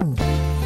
Hum.